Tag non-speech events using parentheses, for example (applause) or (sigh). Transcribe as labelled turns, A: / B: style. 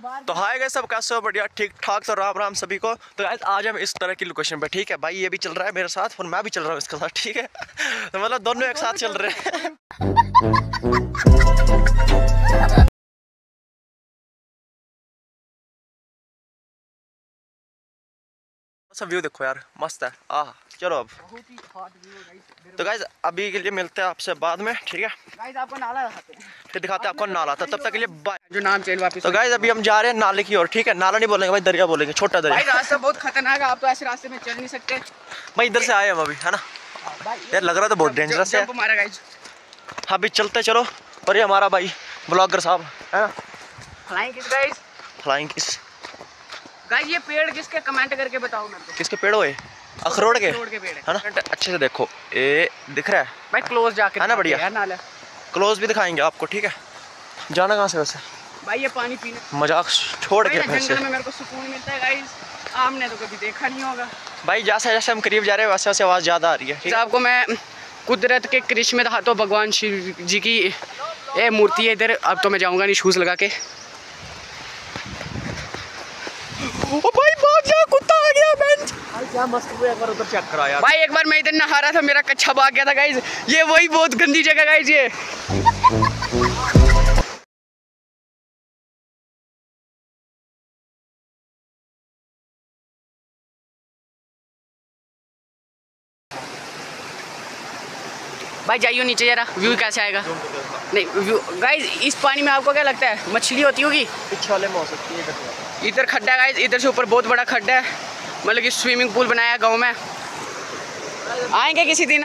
A: तो हाय गए सब कैसे हो? बढ़िया ठीक ठाक सर राम राम सभी को। तो guys, आज हम इस तरह की लोकेशन पे ठीक है? भाई ये भी चल रहा है मेरे साथ और मैं भी चल रहा हूँ इसके साथ ठीक है? (laughs) तो मतलब दोनों एक साथ चल रहे हैं। (laughs) (laughs) सब व्यू देखो यार मस्त है। आह चलो अब।
B: ही है
A: तो गाइज़ अभी के लिए मिलते हैं आपसे बाद में ठीक है?
B: आपको नाला दिखाते हैं।
A: फिर दिखाते हैं आपको नाला। तो तब तक के लिए बाय
B: जो नाम चेंज वापस
A: तो गाइज़ अभी हम जा रहे हैं नाले की ओर ठीक है? नाला नहीं बोलेंगे भाई दरिया बोलेंगे छोटा
B: भाई
A: दरिया
B: रास्ता बहुत खतरनाक है आप तो ऐसे रास्ते में चल नहीं सकते।
A: भाई इधर से आए हम अभी है ना? यार लग रहा था बहुत डेंजरस है।
B: जंप
A: अभी चलते चलो। और ये हमारा भाई ब्लॉगर साहब है ना?
B: Flying kiss guys
A: flying kiss
B: guys ये पेड़ किसके कमेंट करके बताओ मेरे को।
A: किसके पेड़ हुए अखरोट के?
B: रोड के पेड़। है
A: है ना अच्छे से देखो। ये दिख रहा है?
B: भाई क्लोज जाके
A: है ना बढ़िया?
B: हैं नाला।
A: क्लोज भी दिखाएँगे आपको ठीक है? जाना कहाँ से वैसे?
B: भाई ये पानी पीने।
A: मज़ाक छोड़ के
B: जंगल में मेरे को सुकून मिलता है गाइस आपने तो कभी देखा नहीं होगा।
A: भाई जैसे जैसे हम करीब जा रहे हैं वैसे वैसे आवाज़ ज़्यादा आ रही है ठीक
B: तो
A: है?
B: आपको मैं कुदरत के कृष्ण में दिखाता हूँ भगवान शिव जी की ये मूर्ति है इधर। अब तो मैं जाऊँगा नहीं शूज़ लगा के।
A: ओ भाई भाग जा कुत्ता आ गया बेंच। भाई क्या मस्त हुआ एक बार उधर चेक करा यार।
B: भाई एक बार मैं इधर नहा रहा था मेरा कच्छा भाग गया था गाइज़ ये वही बहुत गंदी जगह गाइज़ ये। भाई जाइयो नीचे जरा व्यू कैसे आएगा? नहीं व्यू गाइज़ इस पानी में आपको क्या लगता है? मछली होती होगी?
A: में हो सकती है इधर
B: खड्डा गाइज़ इधर से ऊपर बहुत बड़ा खड्डा है। मतलब कि स्विमिंग पूल बनाया गाँव में। आएँगे किसी दिन?